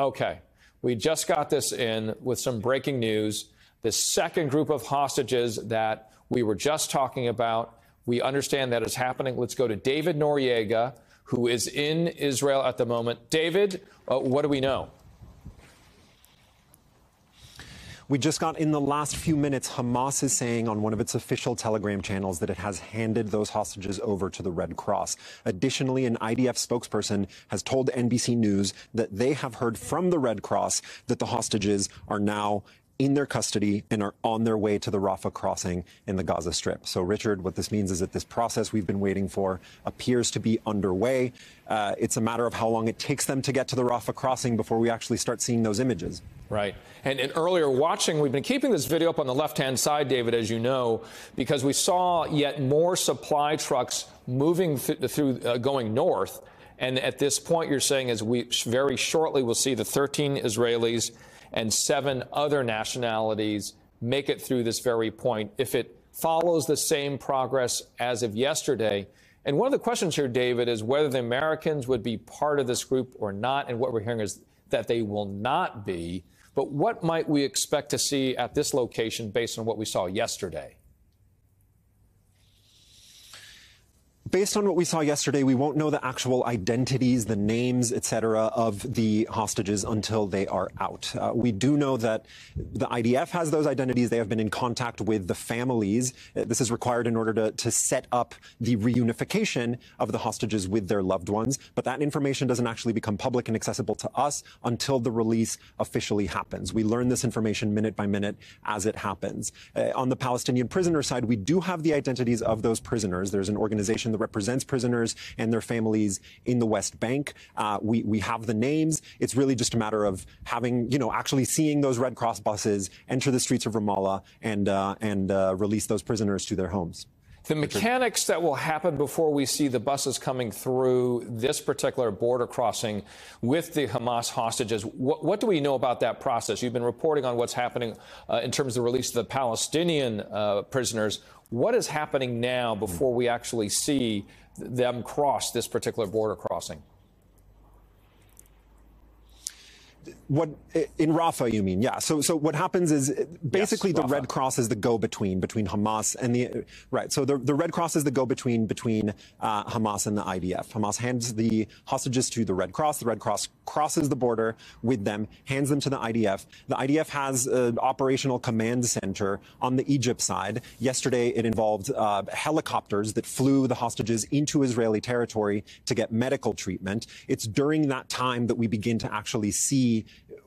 Okay. We just got this in with some breaking news. The second group of hostages that we were just talking about, we understand that is happening. Let's go to David Noriega, who is in Israel at the moment. David, uh, what do we know? We just got in the last few minutes, Hamas is saying on one of its official Telegram channels that it has handed those hostages over to the Red Cross. Additionally, an IDF spokesperson has told NBC News that they have heard from the Red Cross that the hostages are now in their custody and are on their way to the Rafah crossing in the Gaza Strip. So, Richard, what this means is that this process we've been waiting for appears to be underway. Uh, it's a matter of how long it takes them to get to the Rafah crossing before we actually start seeing those images. Right. And, and earlier watching, we've been keeping this video up on the left hand side, David, as you know, because we saw yet more supply trucks moving th- through, uh, going north. And at this point, you're saying as we very shortly will see the 13 Israelis and seven other nationalities make it through this very point if it follows the same progress as of yesterday. And one of the questions here, David, is whether the Americans would be part of this group or not. And what we're hearing is that they will not be. But what might we expect to see at this location based on what we saw yesterday? Based on what we saw yesterday, we won't know the actual identities, the names, etc., of the hostages until they are out. Uh, we do know that the IDF has those identities. They have been in contact with the families. Uh, this is required in order to, to set up the reunification of the hostages with their loved ones. But that information doesn't actually become public and accessible to us until the release officially happens. We learn this information minute by minute as it happens. Uh, on the Palestinian prisoner side, we do have the identities of those prisoners. There's an organization represents prisoners and their families in the West Bank. Uh, we, we have the names. It's really just a matter of having, you know, actually seeing those Red Cross buses enter the streets of Ramallah and, uh, and uh, release those prisoners to their homes. The mechanics that will happen before we see the buses coming through this particular border crossing with the Hamas hostages, what, what do we know about that process? You've been reporting on what's happening uh, in terms of the release of the Palestinian uh, prisoners. What is happening now before we actually see them cross this particular border crossing? What in Rafah you mean? Yeah. So so what happens is basically yes, the Red Cross is the go between between Hamas and the right. So the the Red Cross is the go between between uh, Hamas and the IDF. Hamas hands the hostages to the Red Cross. The Red Cross crosses the border with them, hands them to the IDF. The IDF has an operational command center on the Egypt side. Yesterday it involved uh, helicopters that flew the hostages into Israeli territory to get medical treatment. It's during that time that we begin to actually see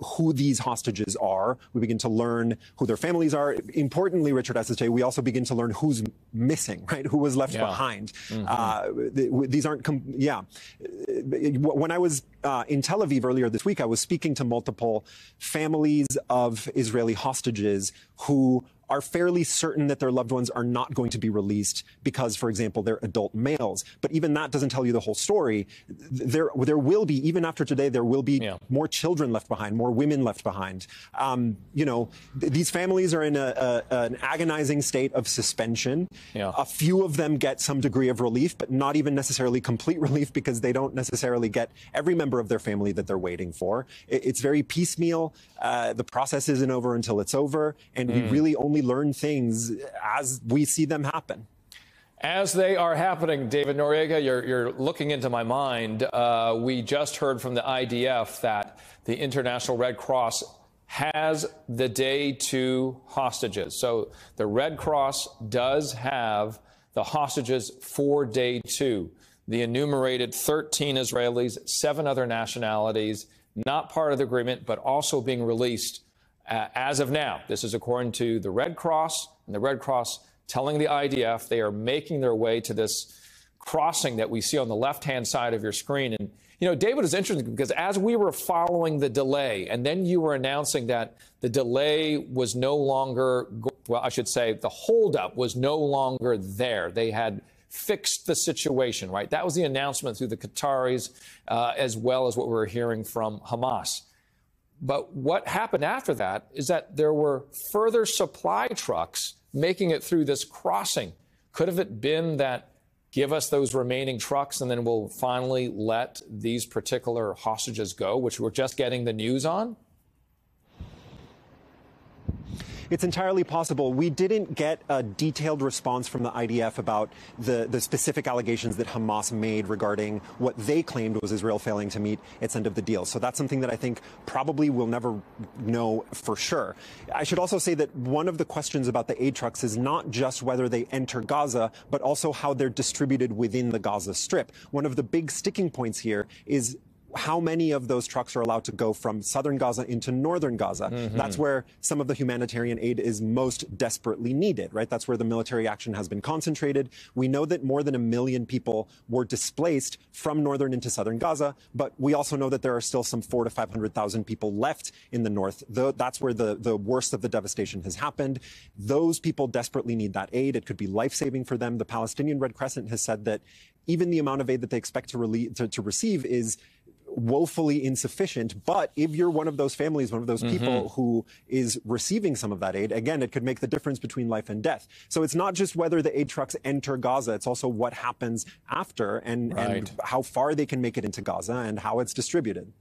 who these hostages are. We begin to learn who their families are. Importantly, Richard say, we also begin to learn who's missing, right? Who was left yeah. behind. Mm-hmm. Uh, these aren't, com- yeah. When I was uh, in Tel Aviv earlier this week, I was speaking to multiple families of Israeli hostages who are fairly certain that their loved ones are not going to be released because, for example, they're adult males. But even that doesn't tell you the whole story. There, there will be, even after today, there will be yeah. more children left behind, more women left behind. Um, you know, th- these families are in a, a, an agonizing state of suspension. Yeah. A few of them get some degree of relief, but not even necessarily complete relief because they don't necessarily get every member of their family that they're waiting for. It, it's very piecemeal. Uh, the process isn't over until it's over, and mm. we really only learn things as we see them happen. As they are happening, David Noriega, you're, you're looking into my mind. Uh, we just heard from the IDF that the International Red Cross has the day two hostages. So the Red Cross does have the hostages for day two. The enumerated 13 Israelis, seven other nationalities, not part of the agreement, but also being released uh, as of now, this is according to the Red Cross, and the Red Cross telling the IDF they are making their way to this crossing that we see on the left hand side of your screen. And, you know, David is interesting because as we were following the delay, and then you were announcing that the delay was no longer, well, I should say, the holdup was no longer there. They had fixed the situation, right? That was the announcement through the Qataris, uh, as well as what we were hearing from Hamas. But what happened after that is that there were further supply trucks making it through this crossing. Could have it been that give us those remaining trucks, and then we'll finally let these particular hostages go, which we're just getting the news on? It's entirely possible. We didn't get a detailed response from the IDF about the, the specific allegations that Hamas made regarding what they claimed was Israel failing to meet its end of the deal. So that's something that I think probably we'll never know for sure. I should also say that one of the questions about the aid trucks is not just whether they enter Gaza, but also how they're distributed within the Gaza Strip. One of the big sticking points here is how many of those trucks are allowed to go from southern Gaza into northern Gaza. Mm-hmm. That's where some of the humanitarian aid is most desperately needed, right? That's where the military action has been concentrated. We know that more than a million people were displaced from northern into southern Gaza, but we also know that there are still some four to 500,000 people left in the north. That's where the, the worst of the devastation has happened. Those people desperately need that aid. It could be life saving for them. The Palestinian Red Crescent has said that even the amount of aid that they expect to, rele- to, to receive is woefully insufficient. But if you're one of those families, one of those mm-hmm. people who is receiving some of that aid, again, it could make the difference between life and death. So it's not just whether the aid trucks enter Gaza, it's also what happens after and, right. and how far they can make it into Gaza and how it's distributed.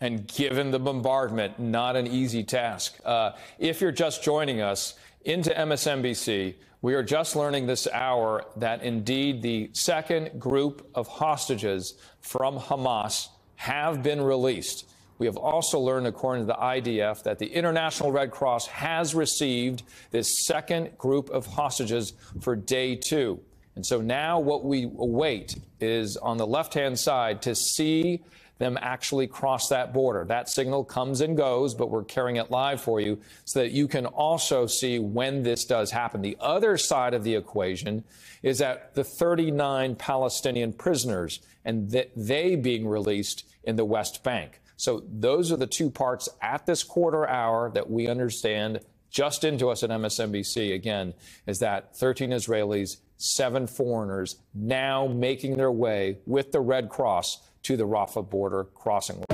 And given the bombardment, not an easy task. Uh, if you're just joining us into MSNBC, we are just learning this hour that indeed the second group of hostages from Hamas have been released. We have also learned, according to the IDF, that the International Red Cross has received this second group of hostages for day two. And so now what we await is on the left hand side to see them actually cross that border. That signal comes and goes, but we're carrying it live for you so that you can also see when this does happen. The other side of the equation is that the 39 Palestinian prisoners and they being released in the West Bank. So those are the two parts at this quarter hour that we understand just into us at MSNBC again is that 13 Israelis, seven foreigners now making their way with the Red Cross to the Rafah border crossing.